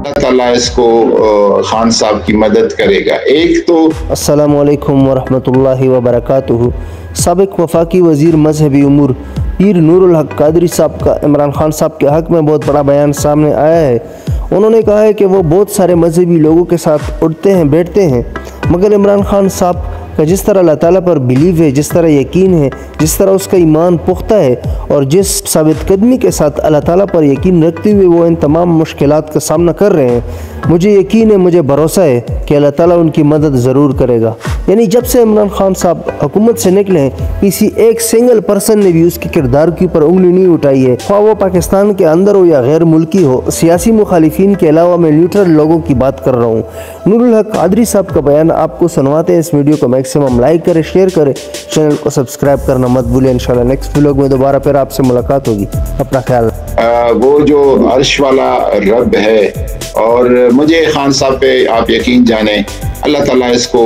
ताला इसको खान साहब की मदद करेगा। एक तो अस्सलाम वालेकुम वरहमतुल्लाहि सबक वफाकी वज़ीर मजहबी उमूर, पीर नूरुल हक कादरी साहब का, इमरान खान साहब के हक़ में बहुत बड़ा बयान सामने आया है। उन्होंने कहा है कि वो बहुत सारे मजहबी लोगों के साथ उठते हैं, बैठते हैं, मगर इमरान खान साहब का जिस तरह अल्लाह ताला पर बिलीव है, जिस तरह यकीन है, जिस तरह उसका ईमान पुख्ता है, और जिस साबित कदमी के साथ अल्लाह ताला पर यकीन रखते हुए वो इन तमाम मुश्किल का सामना कर रहे हैं, मुझे यकीन है, मुझे भरोसा है कि अल्लाह ताला उनकी मदद ज़रूर करेगा। यानी जब से इमरान खान साहब हुकूमत से निकले हैं, किसी एक सिंगल पर्सन ने भी उसके किरदार के ऊपर उंगली नहीं उठाई है। ख्वा वो पाकिस्तान के अंदर हो या गैर मुल्की हो, सियासी मुखालिफिन के अलावा मैं न्यूट्रल लोगों की बात कर रहा हूँ। नूरुल हक कादरी साहब का बयान आपको सुनवाते हैं इस वीडियो को मैक्सिमम लाइक करें शेयर करें। चैनल को सब्सक्राइब करना मत भूलें, इंशाल्लाह नेक्स्ट व्लॉग में दोबारा फिर आपसे मुलाकात होगी। अपना ख्याल वो जो अर्श वाला रब है और मुझे खान साहब पे आप यकीन जाने, अल्लाह ताला इसको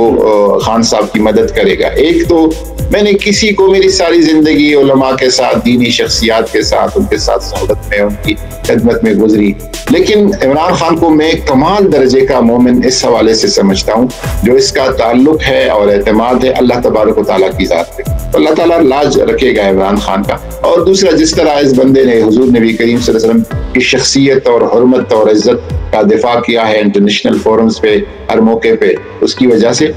खान साहब की मदद करेगा। एक तो मैंने किसी को मेरी सारी ज़िंदगी के साथ, दीनी शख्सियात के साथ, उनके साथ सहूलत में, उनकी खदमत में गुजरी। लेकिन इमरान खान को मैं कमाल दर्जे का मोमिन इस हवाले से समझता हूँ, जो इसका ताल्लुक है और अहतमाद है, अल्लाह तबारक ताला की ज़ात पे। अल्लाह ताला लाज रखेगा इमरान खान का। और दूसरा, जिस तरह इस बंदे ने हजूर नबी करीम वसल्लम की शख्सियत और हरमत और इज़्ज़त का दिफा किया है इंटरनेशनल फोरम्स पे, हर मौके पे, उसकी वजह से